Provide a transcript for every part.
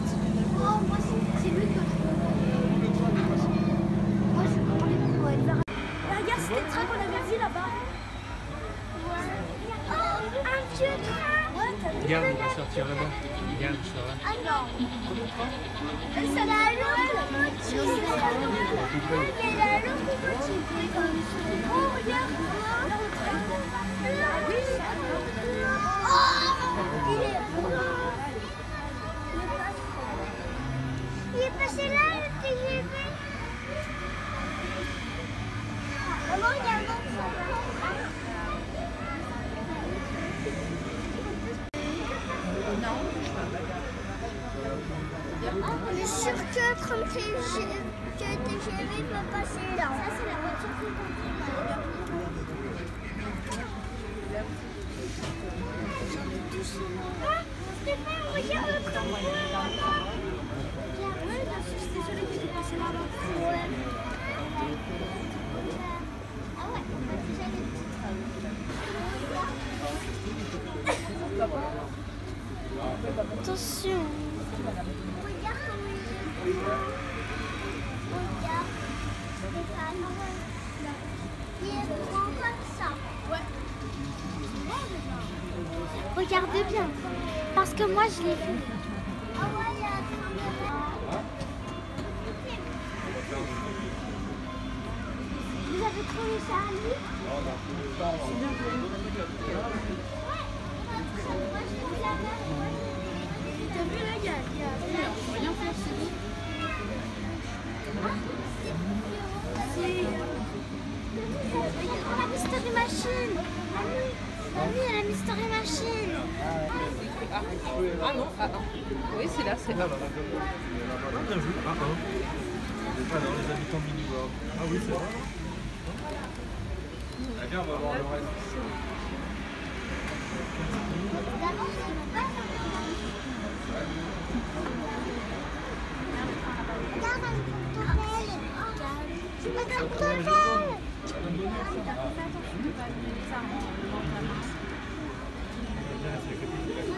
feet. Suis sûre que 30 TGV que TGV va passer là. Ça, c'est la voiture qui Ah, Stéphane, regarde le là-bas. Oui, bien sûr, c'était celui qui était passé là-bas. Ouais. Ah ouais, on a déjà les Attention. Regarde comme il est. Regarde. Stéphane. Il est grand comme ça. Ouais. Regardez bien. Parce que moi, je l'ai vu. Ah a Vous avez trouvé ça à T'as vu là, il a... a- Rien faire, c'est bon. La Mystery Machine Mamie, y a la Mystery Machine Ah, ah non, ah, ah. Oui, c'est là, c'est là. Bien vu. Ah. Alors, les habitants de mini World. Ah oui, c'est vrai. Ah, on va voir le reste. Regarde un cocktail Tu veux un cocktail Regarde la voiture à toi Prochainement, technique de 46 watts. Arrête. Oh le train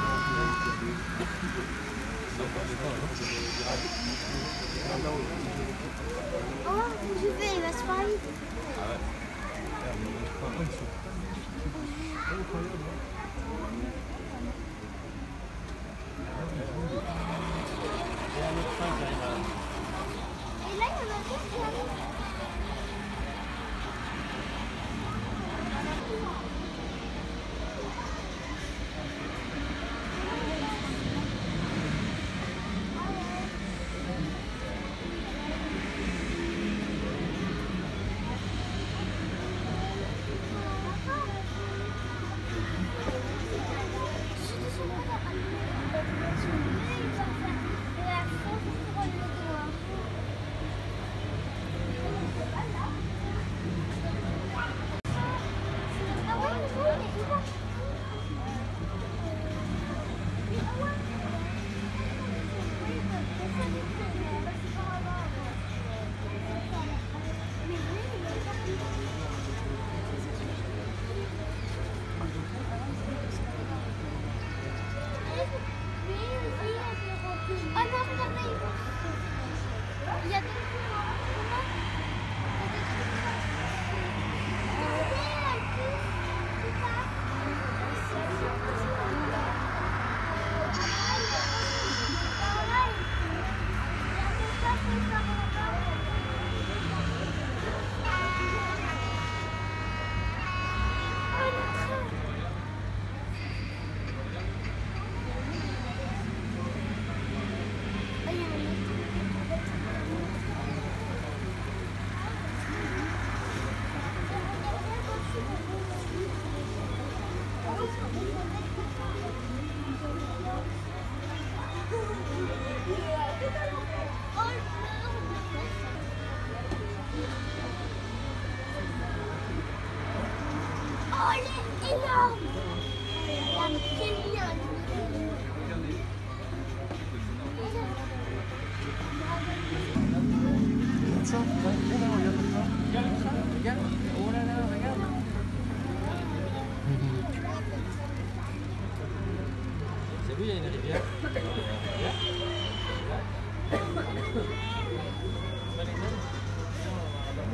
Oh, je vais, il va se faire vite. Et là, il y a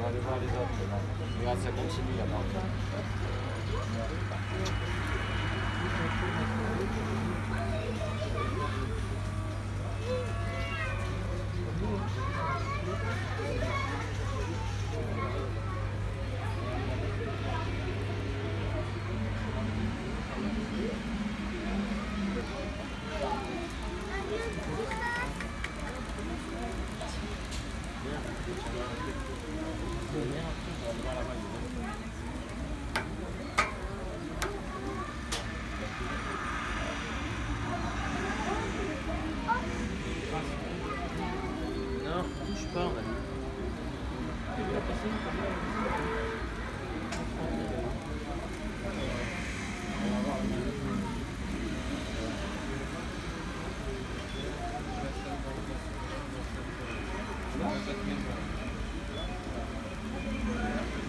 On va aller voir les autres. Thank you.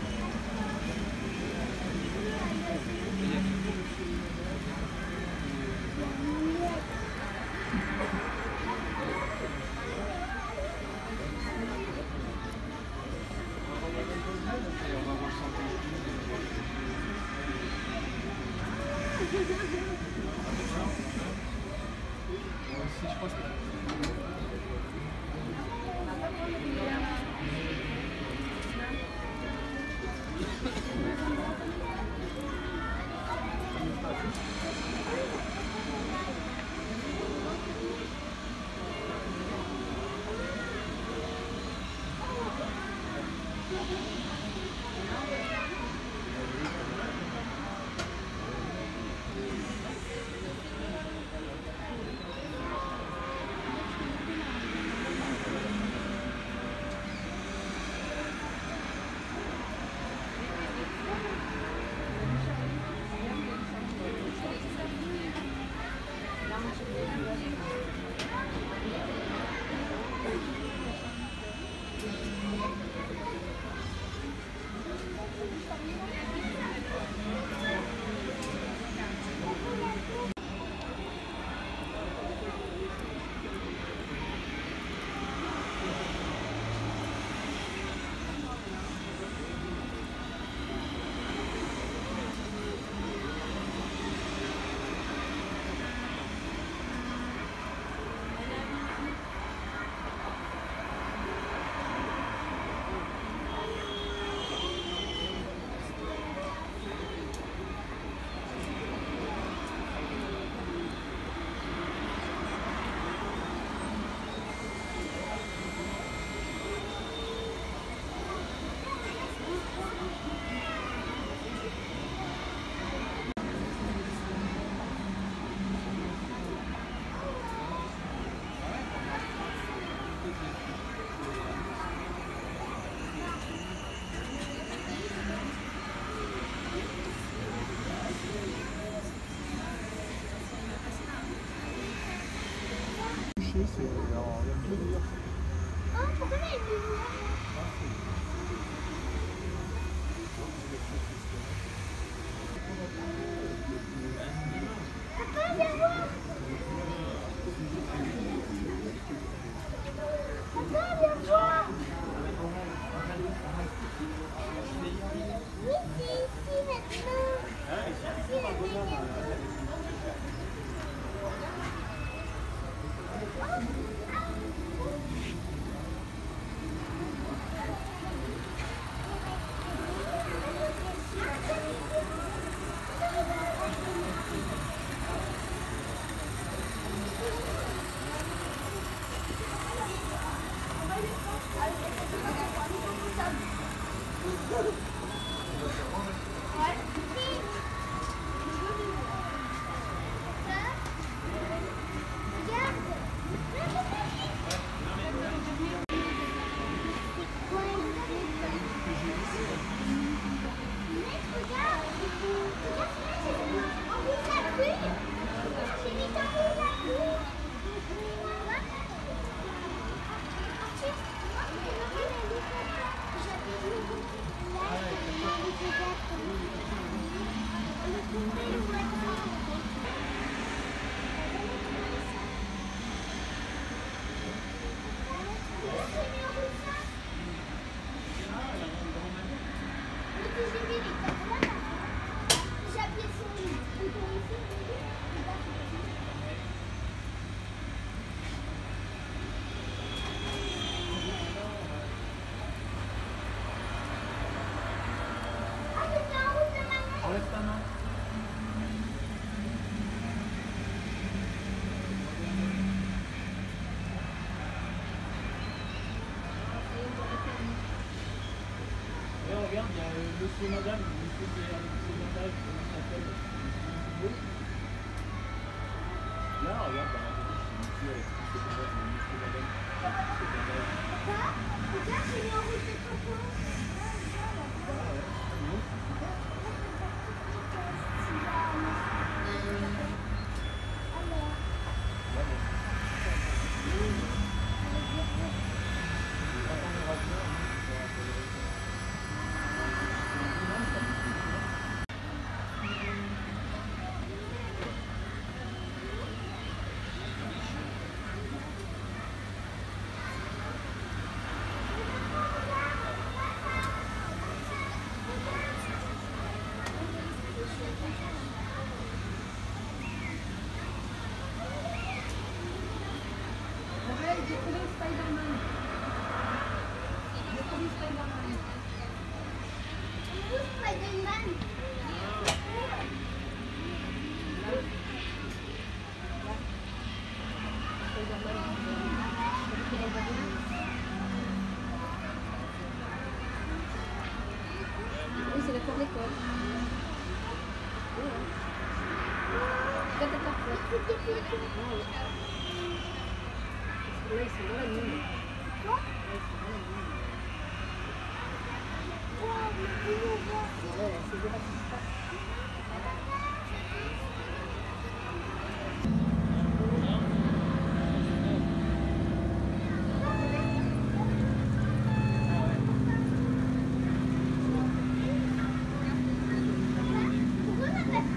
Oh, pourquoi il y a une lumière Papa, Monsieur, madame, monsieur, monsieur, madame, comment ça s'appelle Là, regarde, par exemple, monsieur, monsieur, madame, monsieur, madame, monsieur, madame. Papa, regarde, j'ai mis en route le coco. Où Spider-Man Oui, c'est la cour d'école. Regarde ta carte, là. Là, ils sont dans la nuit. Quoi Là, ils sont dans la nuit. Wow, mais où on va Ouais, c'est des racistes. Pourquoi on n'a pas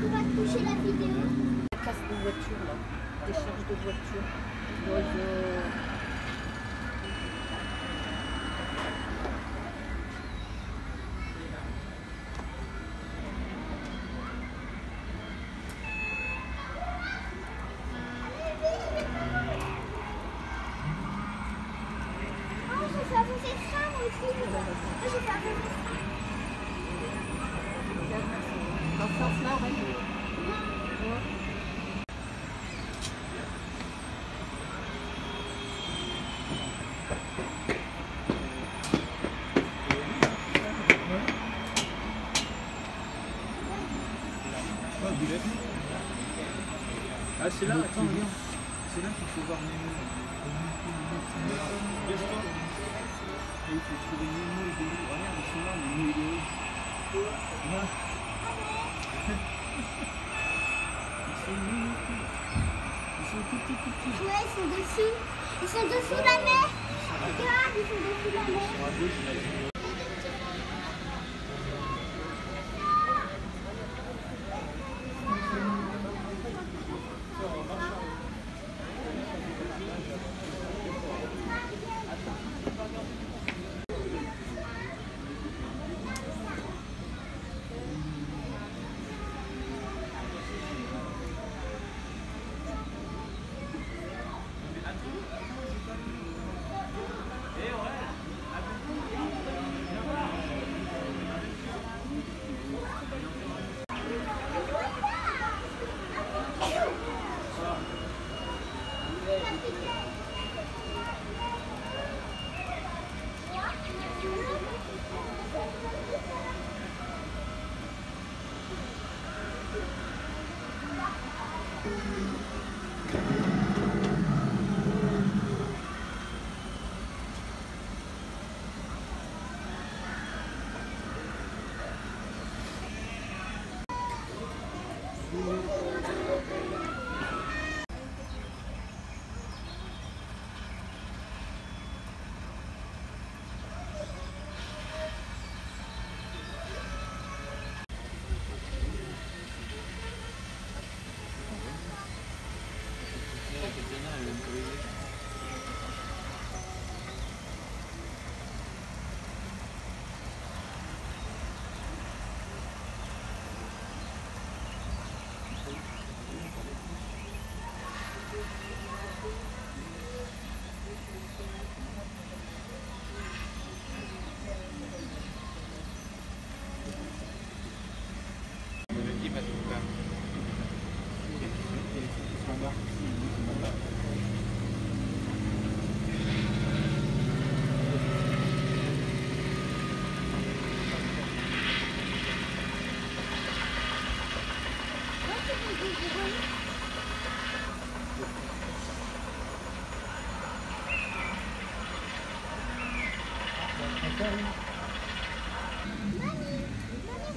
on va coucher la vidéo Casse de voiture, là. Décharge de voiture. D'oiseaux. Oh, j'ai fait avancer ça moi aussi. Moi, j'ai fait avancer ça. Dans ce sens-là, ouais. Ah, c'est là, attends. C'est là qu'il faut voir Nemo. Et il faut trouver Nemo et Dory. Regarde, ils sont là, Nemo et Dory. Là. Ils Ils sont tout. Ouais, ils sont dessous. Ils sont la mer. Regarde, ils sont dessous la mer.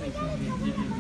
できる?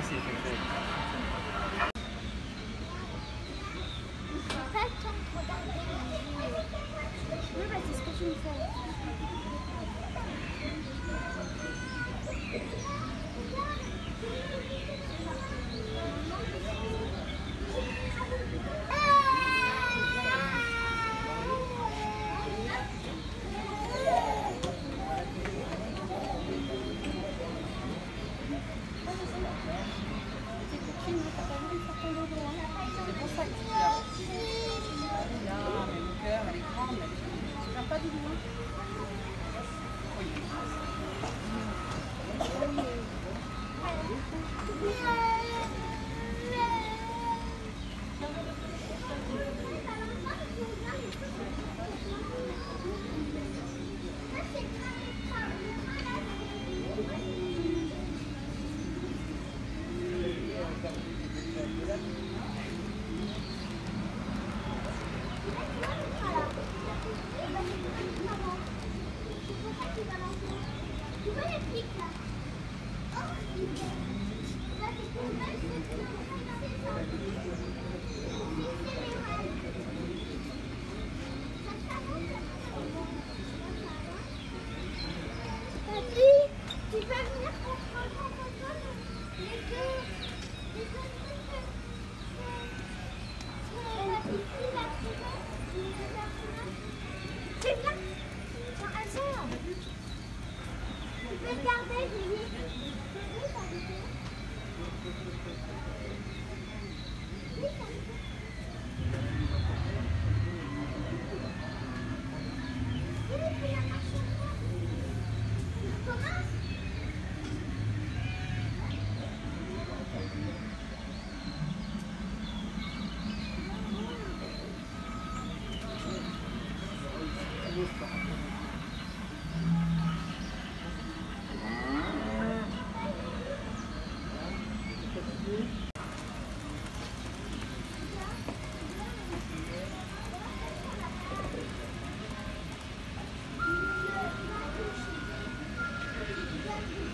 方式也可以。C'est pour ça pas du loin. thank you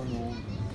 À gauche,